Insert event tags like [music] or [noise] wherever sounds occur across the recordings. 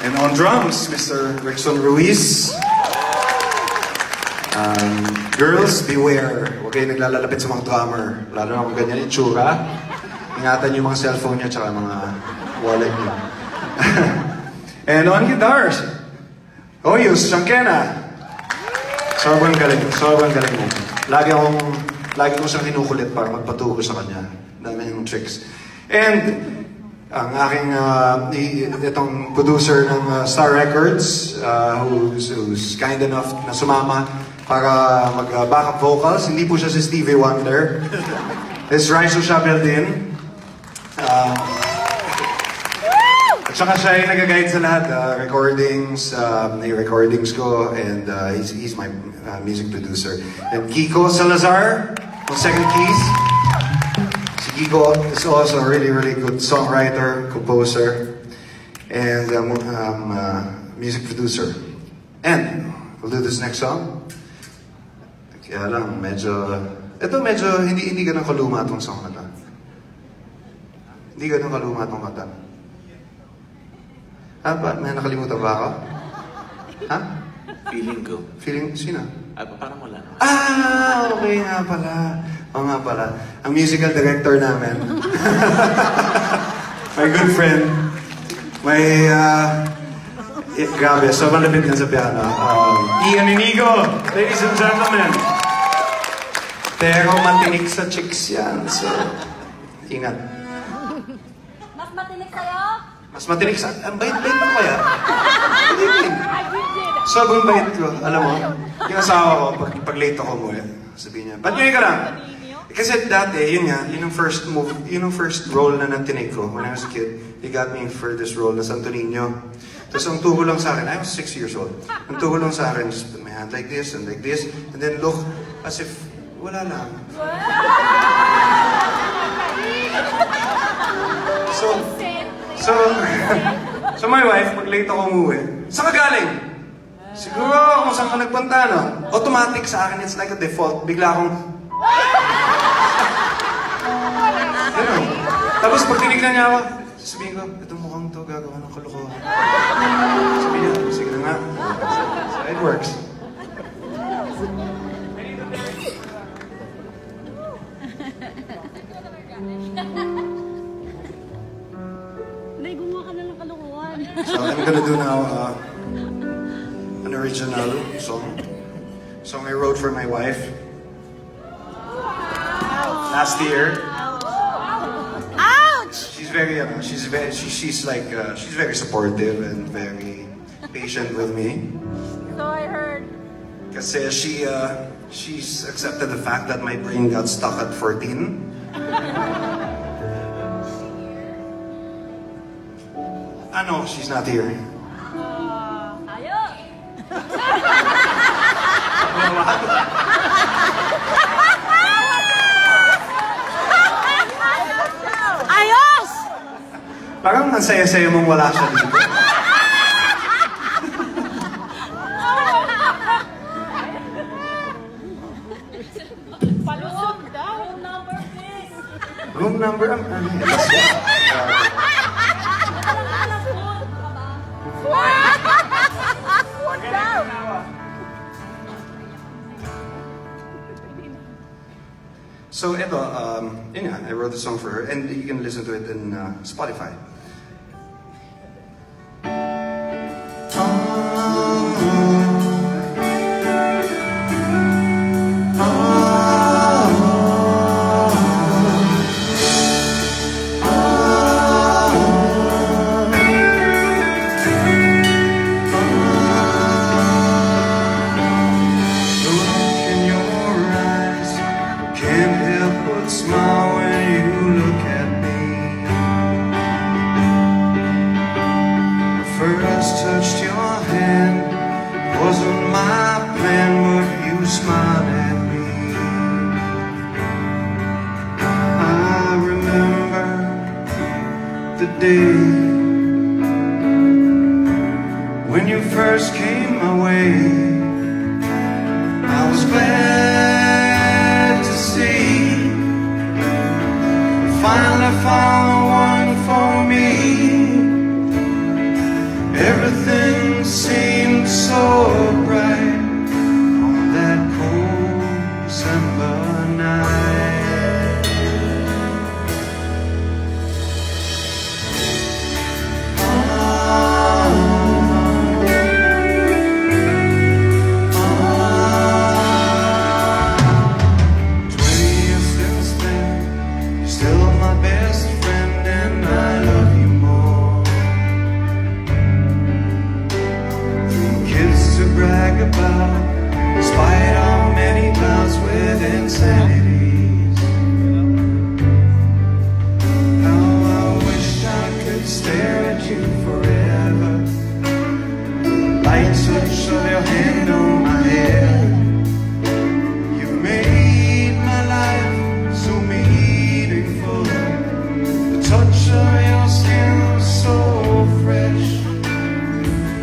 And on drums, Mr. Rickson Ruiz. Um, girls, beware. Huwag kayo naglalalapit sa mga drummer. Lalo na kung ganyan yung tsura. Ingatan yung mga cellphone niya tsaka mga wallet niya. [laughs] And on guitars, Oyus Shankena. Sobrang galing. Sobrang galing mo. Lagi akong, lagi ko siyang kinukulit para magpaturo sa kanya. Dami yung tricks. And, ang aking, uh, itong producer ng uh, Star Records, uh, who's, who's kind enough na sumama para mag-backup vocals. Hindi po siya si Stevie Wonder. It's Raizo Shabel din. Uh, at saka siya yung nag-guide sa lahat, uh, recordings, um, yung recordings ko, and uh, he's, he's my uh, music producer. And Kiko Salazar, on second keys. Kiko is also a really, really good songwriter, composer, and um, um, uh, music producer. And we'll do this next song. Kaya lang, medyo... Ito medyo hindi hindi ganun kaluma itong song na to. Hindi ganun kaluma itong kanta. Ah, ba? May nakalimutan ba ako? Ha? Feeling ko. Feeling, sino? Ay, parang wala. Ah, okay nga pala. Oo nga pala. Ang musical director namin. [laughs] my good friend. May, ah, eh, grabe, so malapit yan sa piano. Um, Ian Inigo, ladies and gentlemen. Pero matinik sa chicks yan, so ingat. Mas matinik sa'yo? Mas matinik sa... Ang bait-bait mo kaya? Hindi din. Sobrang bait ko. Alam mo, yung asawa ko, pag, pag late ako umuwi, sabihin niya, ba't ngayon ka lang? Kasi dati, yun nga, yun ang first move, yun ang first role na natinig ko when I was a kid. He got me for this role na Santo Niño. Tapos ang tuho lang sa akin, I was six years old. Ang tuho lang sa akin, just put my hand like this and like this, and then look as if wala lang. So, so, [laughs] so my wife, pag late ako umuwi, saan ka galing? Siguro kung saan ka nagpunta, no? Automatic sa akin, it's like a default. Bigla akong... Tapos pag tinignan niya ako, sasabihin ko, itong mukhang to gagawa ng kalokohan. Sabihin niya, sige na nga. So it works. Nay, gumawa ka na ng kalokohan. So I'm gonna do now uh, an original song. Song I wrote for my wife. Last year. She's very, uh, she's very, she, she's like, uh, she's very supportive and very patient with me. So I heard. Kasi she, uh, she's accepted the fact that my brain got stuck at 14. [laughs] Ano, she's not here. Ayos! [laughs] [laughs] Parang ang saya-saya mong wala siya dito. Palusog daw. Number please. Room number, ang ano Food daw. So ito, um, yun nga, I wrote a song for her and you can listen to it in uh, Spotify. First touched your hand. Wasn't my plan, but you smiled at me. I remember the day when you first came my way. Everything seemed so bright. your hand on my head. You made my life so meaningful. The touch of your skin so fresh.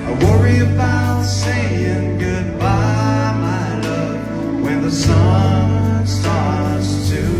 I worry about saying goodbye, my love When the sun starts to